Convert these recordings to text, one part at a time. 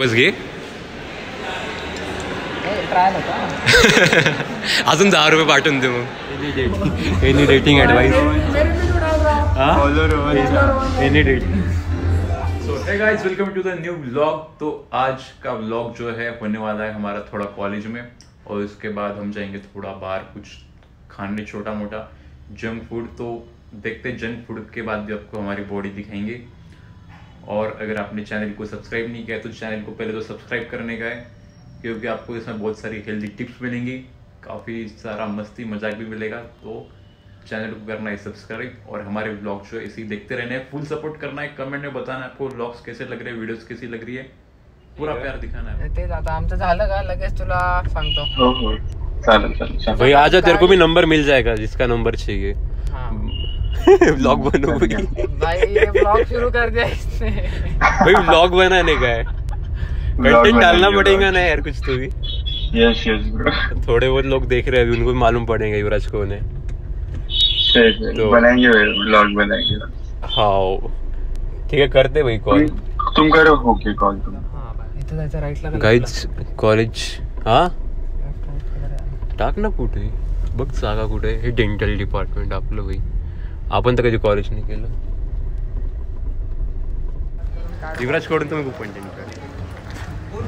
बस घे ट्रायल अजून दहा रुपये पाठवून दे मग any rating advice any rating so hey guys welcome to the new vlog तो आज का व्लॉग जो है होने वाला है हमारा थोड़ा कॉलेज में। और उसके बाद हम जाएँगे थोड़ा बाहर कुछ खाने छोटा मोटा जंक फ़ूड तो देखते जंक फ़ूड के बाद भी आपको हमारी बॉडी दिखाएँगे। और अगर आपने चैनल को सब्सक्राइब नहीं किया तो चैनल को पहले तो सब्सक्राइब करने का है क्योंकि आपको इसमें बहुत सारी हेल्दी टिप्स मिलेंगी काफ़ी सारा मस्ती मज़ाक भी मिलेगा तो चैनल को करना है सब्सक्राइब और हमारे ब्लॉग जो है इसी देखते रहना है। फुल सपोर्ट करना है कमेंट में बताना है आपको ब्लॉग्स कैसे लग रहे हैं वीडियोस कैसी लग रही है। पूरा प्यार दिखाना है। तेच आता आमचं झालं का लगेच तुला सांगतो हो हो चालेल चालेल भाई आजा तेरे को भी नंबर मिल जाएगा जिसका नंबर चाहिए। ब्लॉग बनो भाई भाई ये ब्लॉग शुरू कर दिया इसने। भाई ब्लॉग बनाने का है। कंटेंट डालना पड़ेगा ना यार कुछ तो भी। यस यस ब्रो थोड़े बहुत लोग देख रहे हैं अभी उनको भी मालूम पड़ेगा युवराज कौन है ठीक है तो- बनाएँगे ब्लॉग बनाएँगे। हाँ ठीक है करते भाई कॉल तुम करो ओके कॉल तुम। हा भाई इथं जायचं राईटला गाईज कॉलेज हा? टाक ना कुठे बघ जागा कुठे हे डेंटल डिपार्टमेंट आपलं भाई आपण तर कधी कॉलेज नाही केलं. युवराज कडून तुम्ही खूप कंटेंट कर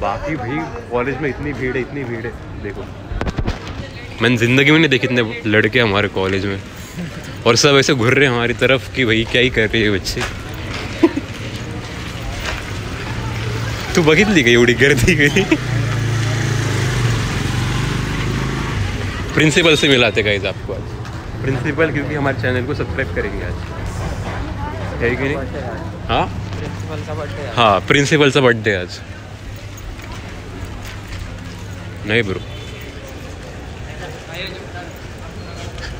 बाकी भाई कॉलेज में इतनी भीड़ है इतनी भीड़ है देखो. मैंने ज़िंदगी में नहीं देखी इतने लड़के हमारे कॉलेज में. और सब ऐसे घुर रहे हैं हमारी तरफ़ कि भाई क्या ही कर रहे हैं बच्चे. तू बघितली का एवढी गर्दी कधी प्रिंसिपल से मिलाते गाइज़ आपको आज. प्रिंसिपल क्योंकि हमारे चैनल को सब्सक्राइब करेंगे आज। है कि नहीं? हाँ? प्रिन्सिपलचा बर्थडे हाँ प्रिन्सिपलचा बर्थडे आज। नहीं bro.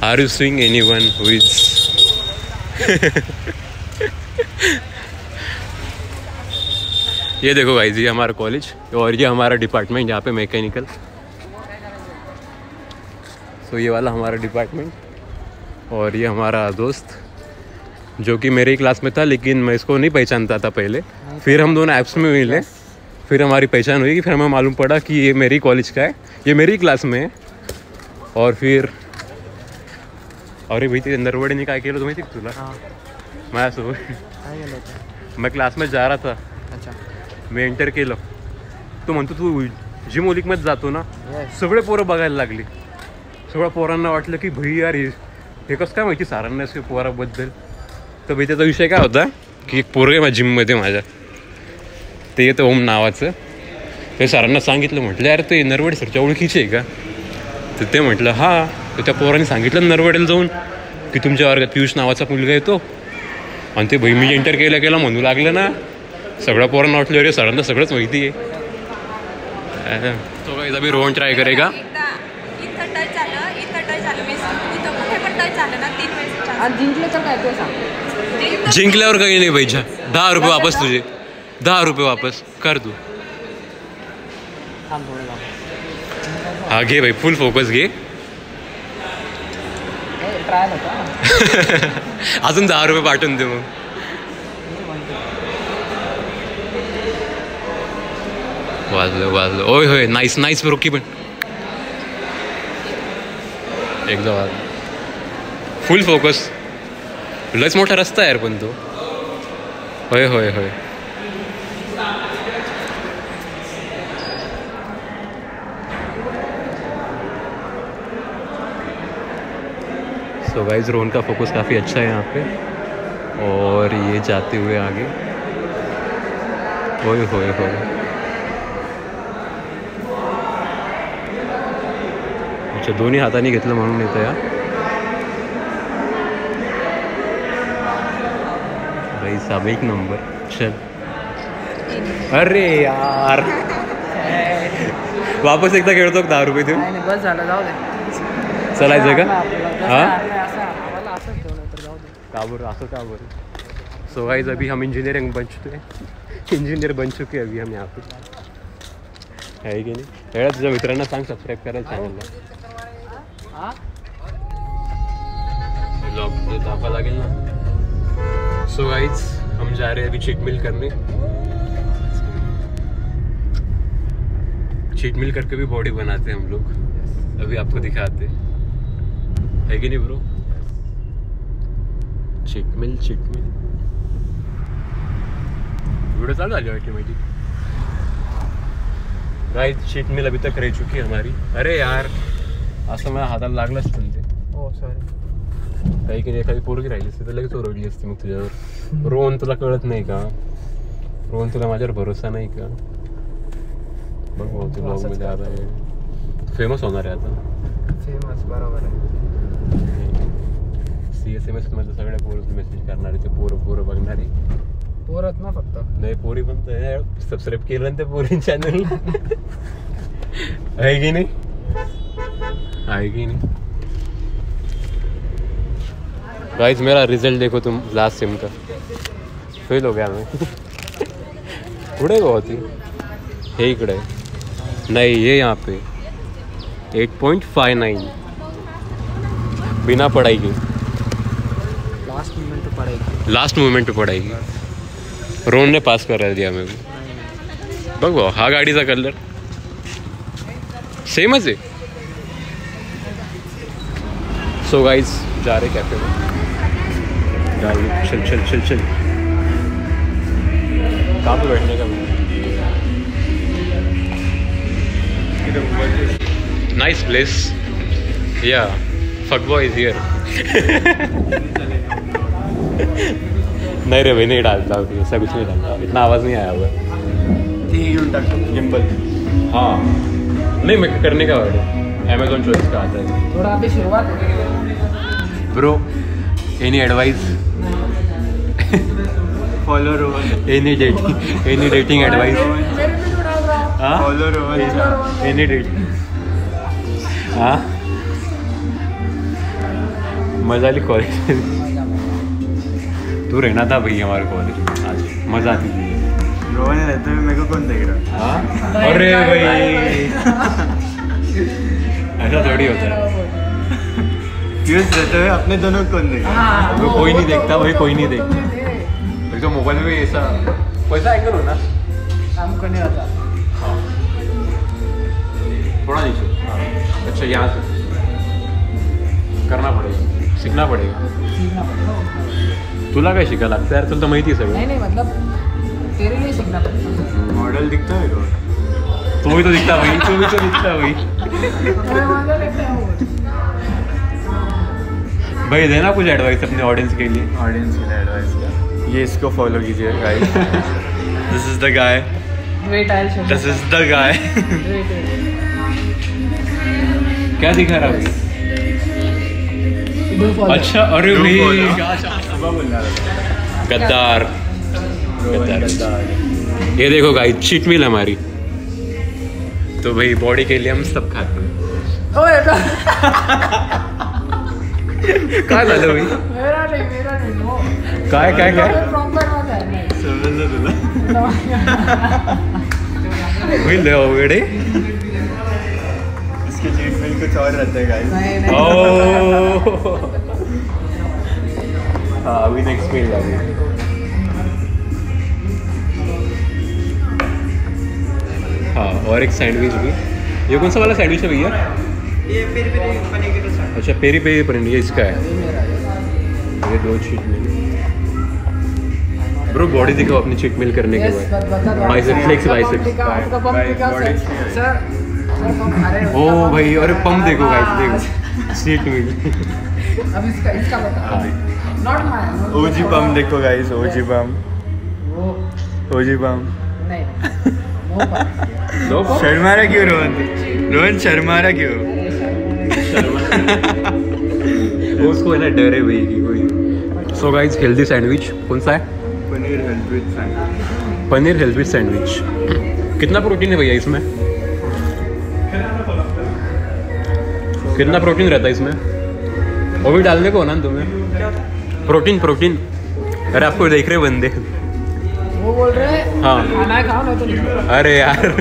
Are you swing anyone who is ये देखो भाई जी हमारा कॉलेज और ये हमारा डिपार्टमेंट यहाँ पे मैकेनिकल सो so ये वाला हमारा डिपार्टमेंट और ये हमारा दोस्त जो कि मेरे ही क्लास में था लेकिन मैं इसको नहीं पहचानता था पहले। फिर हम दोनों ऐप्स में मिले। फिर हमारी पहचान हुई कि फिर हमें मालूम पड़ा कि ये मेरी कॉलेज का है। ये मेरी क्लास में है। और फिर अरे भाई ते नरवडेने काय केलं होतं माहिती का तुला हा। माझ्यासोबत काय गेलं मैं क्लास में जा रहा था। अच्छा। मी एंटर केलं तो म्हणतो तू जिम ओलिकमध्ये जातो ना। सगळे पोरं बघायला लागली। सगळ्या पोरांना वाटलं की भाई यार हे कसं काय माहिती सारांना असं पोराबद्दल? तर भाई त्याचा विषय काय होता की एक पोरग आहे माझ्या जिममध्ये माझ्या. ते येतं ओम नावाचं. ते सरांना सांगितलं म्हटलं यार ते नरवडे सरच्या ओळखीचे आहे का? तर ते म्हटलं हा. तर त्या पोरांनी सांगितलं नरवडेला जाऊन की तुमच्या वर्गात पियुष नावाचा मुलगा येतो. आणि ते भाई मी एंटर केलं केला म्हणू लागलं ना. सगळ्या पोरांना वाटलं अरे सरांना सगळंच माहिती आहे. तो काही मी रोहन ट्राय करे का आणि जिंकले तर काय ते सांग. जिंकल्यावर काही नाही पाहिजे दहा रुपये वापस तुझे. दहा रुपये वापस. कर तू. थोडं हा घे भाई फुल फोकस घे. अजून दहा रुपये पाठवून दे मग. वाजलं वाजलं. ओय होय नाईस नाईस रोकी पण. एकदा वाजलं. फुल फोकस लयच मोठा रस्ता आहे यार पण तो. होय होय होय. सो गाइस रोहन का फोकस काफ़ी अच्छा है यहाँ पे. और ये जाते हुए आगे. होय होय होय. अच्छा दोन्ही हाताने घेतलं म्हणून येतं या भाई साहब एक नंबर। चल। अरे यार। वापस एकदा खेळतो दहा रुपये देऊन। बस झालं जाऊ दे. चालायचं का? हा? असं का बरं असं का बरं? सो गाइस अभी हम इंजीनियरिंग बन चुके हैं। इंजीनियर बन चुके हैं अभी हम यहाँ पे। है की नाही? वेळा तुझ्या मित्रांना सांग सबस्क्राईब करायला चॅनलला ब्लॉग दाखवा लागेल ना. सो गाइस हम जा रहे हैं अभी चीट मिल करने। चीट मिल करके भी बॉडी बनाते हैं हम लोग। अभी आपको दिखाते है। कि नहीं bro cheat meal cheat meal video चालू झाली वाटते माझी गाईज चीट मिल अभी तक रह चुकी है हमारी। अरे यार असं माझ्या हाताला लागलंच पण ते हो सॉरी काही की एखादी पोरगी राहिली असती तर लगेच ओरडली असती मग तुझ्यावर. रोहन तुला कळत नाही का? रोहन तुला माझ्यावर भरोसा नाही का? बघ भाऊ तू ब्लॉग मध्ये आता फ़ेमस होणार आहे आता. फ़ेमस बरोबर आहे. सी एस एम एस मध्ये सगळ्या पोरं मेसेज करणारे ते पोरं पोरं बघणारे पोरत ना फक्त. नाही पोरी पण सबस्क्राईब केलं ना त्या पोरी चॅनल आहे की नाही? आहे की नाही? गाइस मेरा रिज़ल्ट देखो तुम लास्ट सिम का। फेल हो गया मैं। कुठे गो होती हे इकडे नाही ये यहाँ पे। एट पॉइंट फाइव नाइन बिना पढ़ाई के। लास्ट मोमेंट तो पडेगी लास्ट मोमेंट पे पढ़ाई की। रोहन ने पास करा दिया मेरे को। बघ हा गाडीचा कलर। सेमच आहे सो गाइस जा रहे कैफ़े चल चल चल चल। कहाँ पे बैठने का नाइस प्लेस या फकबॉय इज़ हियर नहीं रे भाई नहीं डालता ऐसा कुछ नहीं डालता। इतना आवाज़ नहीं आया हुआ। गिम्बल हाँ। नहीं मैं करने का वर्ड अमेजोन चॉइस का आता है। थोडा अभी सुरुवात bro any advice follow Rohan any dating any dating advice हाँ फॉलो रोहन एनी डेटिंग हाँ मज़ा ली कॉलेज तू रहना था भाई हमारे कॉलेज आज। मज़ा आती थी। रोहन रहते हुए मेरे को कौन देख रहा? हाँ? अरे भाई। ऐसा थोड़ी होता है। रहते हुए अपने दोनों को कौन देख रहा? वो कोई नहीं देखता भाई कोई नहीं देखता। तो मोबाइल में ऐसा वैसा एंगल हो ना काम करने आता हाँ। थोड़ा नीचे। अच्छा यहाँ से। करना पड़ेगा। सीखना पड़ेगा। सीखना पड़ेगा। तुला काय शिकायला लागतं यार तुला तर माहिती आहे नहीं सगळं नहीं मतलब तेरे लिए सीखना पड़ेगा। मॉडल दिखता है रोहन तो भी तो दिखता भाई तो भी तो दिखता भाई। है वो। भाई देना कुछ एडवाइस अपने ऑडियंस के लिए। ऑडियंस के लिए एडवाइस का ये इसको फॉलो कीजिए guys this is the guy wait I show this is the guy क्या दिखा रहा फॉलो अच्छा अरे भाई। गद्दार। गद्दार। गद्दार। ये देखो गाइस चीट मिल हमारी। तो भाई बॉडी के लिए हम सब खाते हैं। ओए तो काय झालं भाई? मेरा नहीं मेरा नहीं नो काय काय काय? प्रॉपर मत है नहीं. समझ तुला होईल अवघड इसके चीट मिल कुछ और रहता है गाइस ओ हाँ अभी नेक्स्ट मिल जाएगी हाँ और एक सैंडविच भी. ये कौन सा वाला सैंडविच है भैया? ये पेरी पेरी पनीर अच्छा पेरी पेरी पनीर ये इसका है। ये दो चीट मिल ब्रो बॉडी दिखाओ अपनी चीट मिल करने के बाद। बता दो Bicep, flex bicep. आपका पंप By- दिखाओ body सर से- सर सर पंप अरे ओ भाई अरे पंप देखो गाइस देखो। सीट मिल अब इसका इसका बता नॉट माय ओजी पम देखो गाइस ओजी पम वो ओजी नहीं। पंप लो शर्मा रहा क्यों रोहन? रोहन शर्मा रहा क्यों? उसको है ना डर है भाई की कोई। सो गाइस हेल्दी सैंडविच कौन सा है? Paneer health with sandwich. Paneer with sandwich. कितना प्रोटीन है भैया इसमें? कितना प्रोटीन रहता है इसमें? वो भी डालने को हो ना तुम्हें। Protein protein. अरे आपको देख रहे बंदे। वो बोल रहे हाँ। खाना खाओ नहीं तो अरे यार।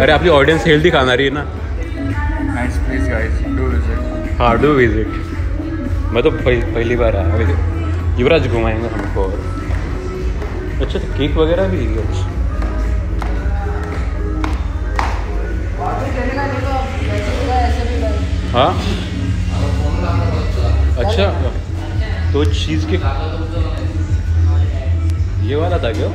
अरे आपकी ऑडियंस हेल्दी खाना रही है ना हाँ डू विज़िट मैं तो पहली बार आया हूँ युवराज घुमाएँगे हमको और। अच्छा तो केक वगैरह भी कुछ? हाँ? अच्छा तो चीज़ के ये वाला था क्यों?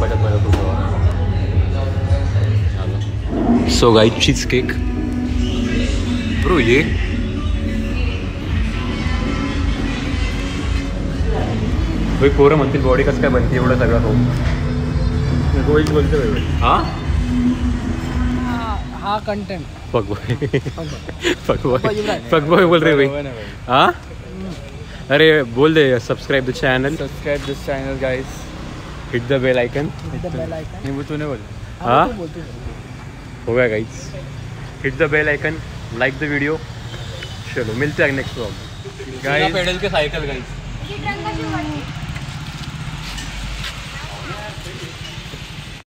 बचत तो सो गाई चीज़ केक ब्रो ये भाई पोरं म्हणतील बॉडी कसं काय बनते एवढं सगळं बोलते हा? हा content fuck boy fuck boy fuck boy बोल रहे भाई। हाँ? अरे बोल दे subscribe the channel subscribe this channel guys hit the bell icon नहीं वो तूने बोल हाँ हो? गया guys hit the bell icon like the video चलो मिलते हैं नेक्स्ट व्लॉग गाइस पेडल के साइकिल गाइस ही